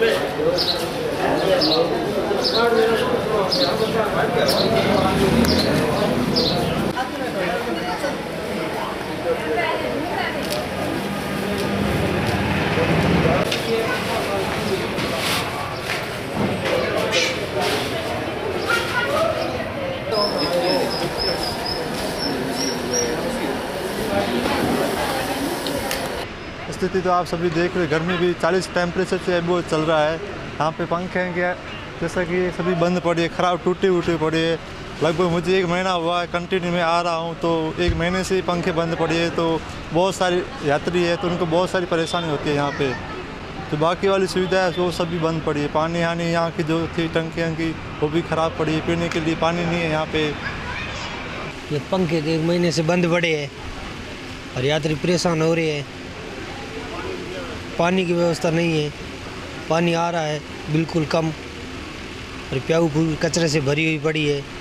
Thank you. स्थिति तो आप सभी देख रहे गर्मी भी 40 टेम्परेचर से वो चल रहा है। यहाँ पे पंखे हैं क्या जैसा कि सभी बंद पड़ी है, ख़राब टूटी उटी पड़ी है। लगभग मुझे एक महीना हुआ है कंटिन्यू में आ रहा हूँ तो एक महीने से पंखे बंद पड़ी है तो बहुत सारी यात्री है तो उनको बहुत सारी परेशानी होती है यहाँ पे। तो बाकी वाली सुविधा है, वो सभी बंद पड़ी है। पानी आनी यहाँ की जो थी टंकियाँ की वो भी ख़राब पड़ी है। पीने के लिए पानी नहीं है यहाँ पे। ये पंखे तो एक महीने से बंद पड़े हैं और यात्री परेशान हो रहे हैं। पानी की व्यवस्था नहीं है। पानी आ रहा है, बिल्कुल कम। और प्याऊ कचरे से भरी हुई पड़ी है।